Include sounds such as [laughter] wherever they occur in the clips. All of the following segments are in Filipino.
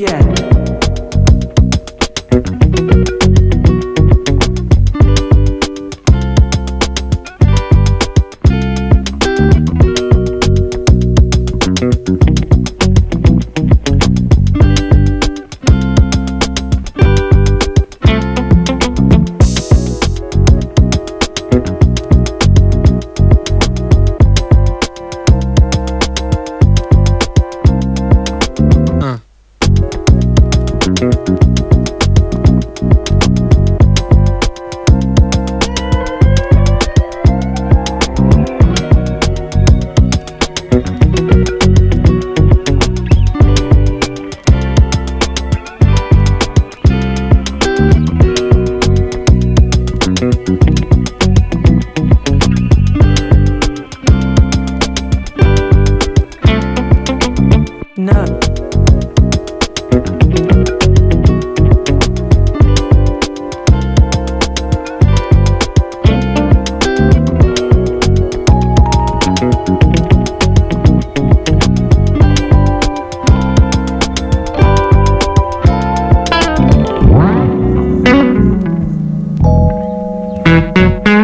Yeah. No.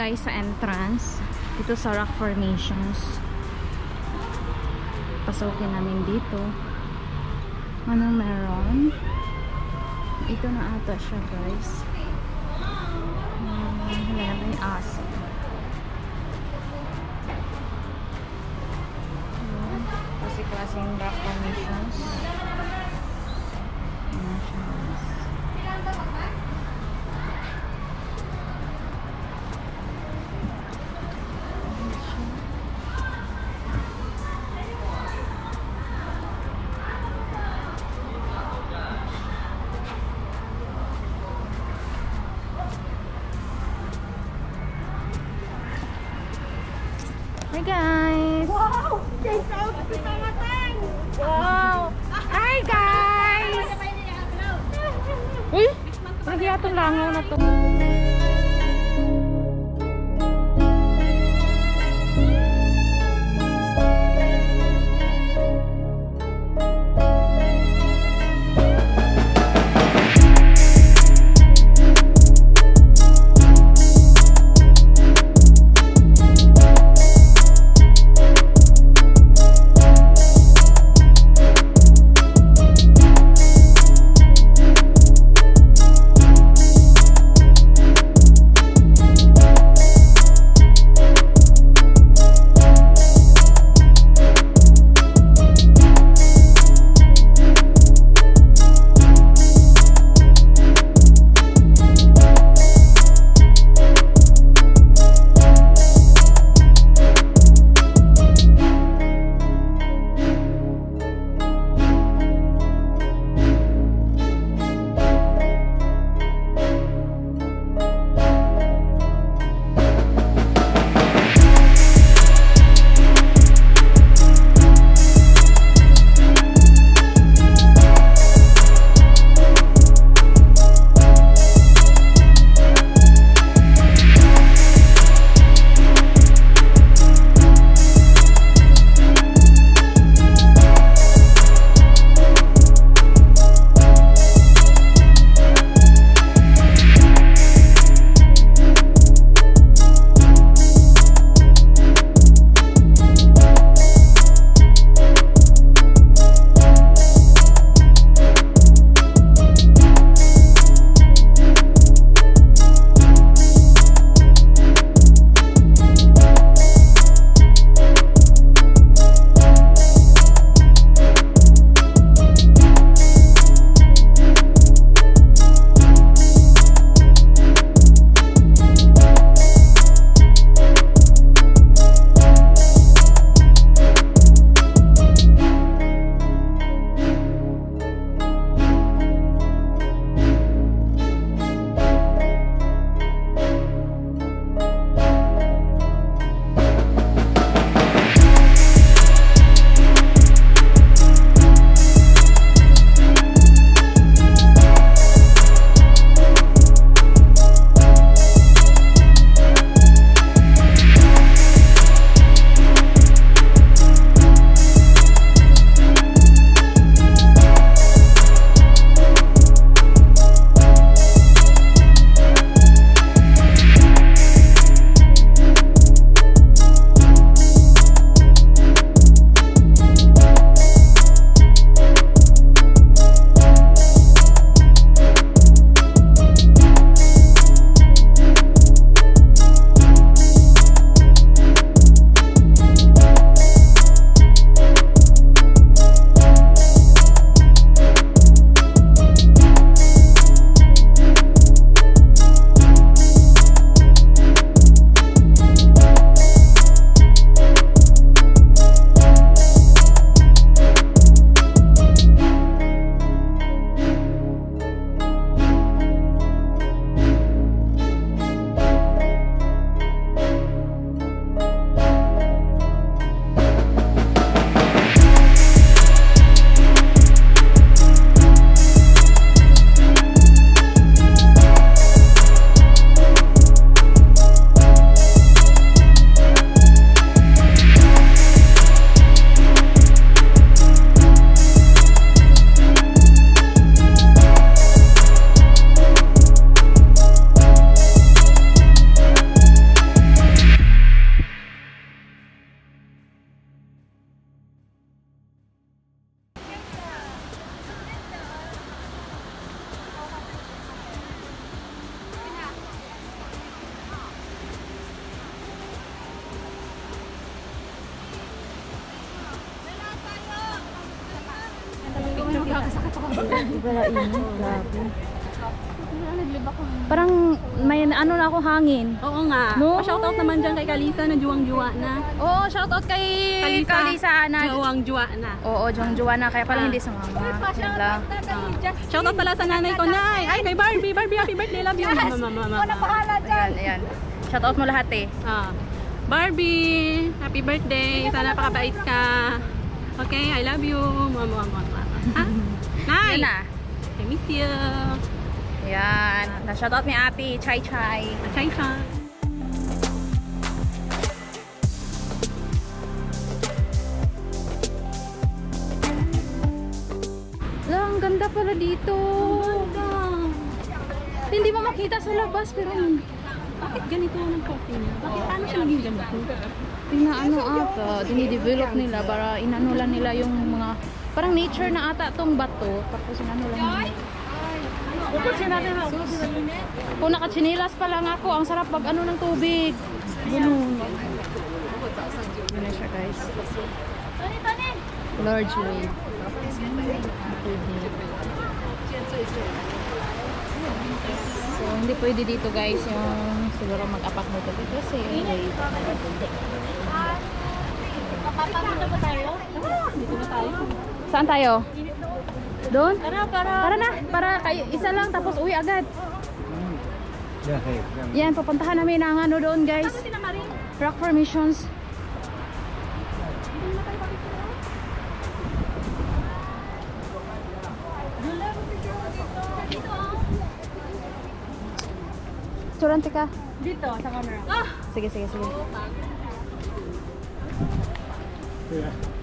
Guys sa entrance. Dito sa rock formations. Pasukin namin dito. Anong meron? Ito na ata siya guys. Um, wala may aso. Ayan. Kasi klaseng rock formations. Guys. Hi guys! Wow! Wow! Hi guys! Uy! Nagya itong langaw na to. Wala init, grabe. Parang may ano na ako hangin. Oo nga. No? Pa-shoutout naman dyan kay Kalisa na juwang-juwa na. Oo, shoutout kay Kalisa, Kalisa na. Juwang-juwa na. Oo, Jong Juana kaya pala Ah. hindi sumama. Yun lang. Shoutout pala sa nanay ko, Nay! Ay, kay Barbie! Barbie, happy birthday! Love you! Mama, mama, mama. Ayan, ayan. Shoutout mo lahat eh. Ah. Barbie! Happy birthday! Sana pakabait ka. Okay, I love you. Mama, mama, mama. Ha? Yan na. I miss you. Ayan. Na-shoutout ni ate, Chai Chai. Chay chay. Ala, ang ganda pala dito. Hindi mo makita sa labas pero Bakit ganito ang coffee niya? Bakit paano siya naging ganito? Pinaano ata, dinidevelop nila para inano lang nila yung mga parang nature na ata tong bato tapos inano lang nila. Sus. Kung nakachinilas pa lang ako, ang sarap pag ano ng tubig. Ganun. Yun na siya guys. Large wave. So, hindi pwede dito guys yung siguro mag-apak mo dito kasi wave. Dito na tayo. Saan tayo? Doon? Tara, para. Tara na, para kayo isa lang tapos uwi agad. Yan, papuntahan namin ang ano doon guys. Rock formations. Turante ka. Dito, sa camera. Sige, sige, sige.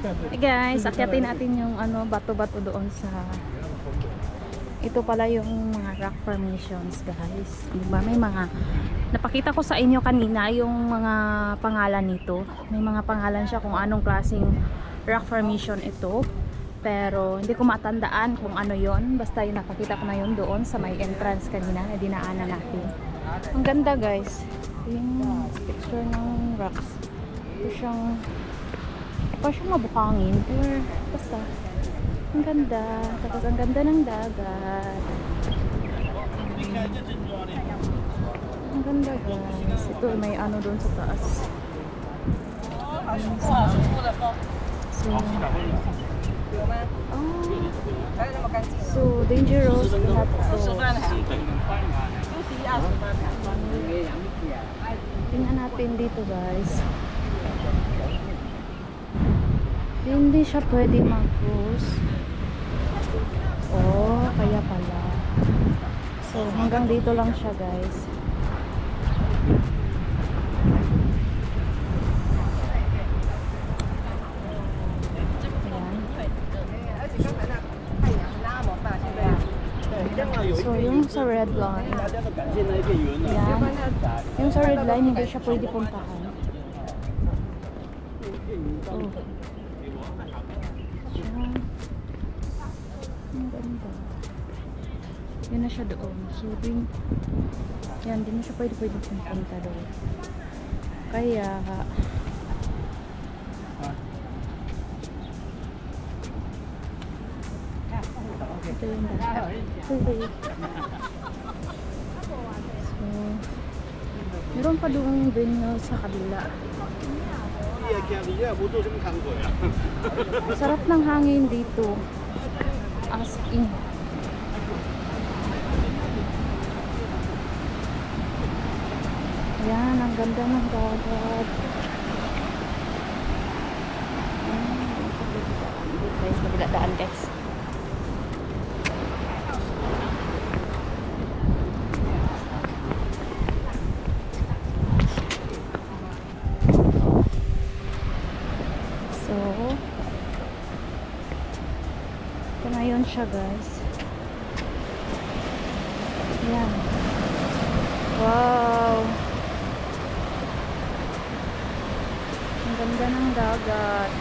Hey guys, akyatin natin yung ano bato-bato doon sa ito pala yung mga rock formations guys. Di ba? May mga napakita ko sa inyo kanina yung mga pangalan nito. May mga pangalan siya kung anong klaseng rock formation ito. Pero hindi ko matandaan kung ano yon Basta yung napakita ko na yun doon sa may entrance kanina na dinaanan natin. Ang ganda guys. Yung texture ng rocks. Ito siyang pa siyang mabukangin. Or basta. Ang ganda. Tapos ang ganda ng dagat. Ang ganda guys. Ito may ano doon sa taas. Ayun sa- So, oh, so dangerous lahat to. Tingnan natin dito guys. Hindi siya pwede mag-cruise. Oh, kaya pala. So, hanggang dito lang siya guys. So, yung sa red line. Yan. Yung sa red line, hindi siya pwede puntahan. Oh. Yan. Ang ganda. Yan na siya doon. So, din, yan, din na siya pwede pwede punta doon. Kaya, ito yung dagat. So, meron pa doon venue sa kabila. Sarap ng hangin dito. [laughs] As in. Yan, ang ganda ng dagat. Ayan, dito guys, kabila daan guys. Siya guys. Yan. Wow! Ang ganda ng dagat.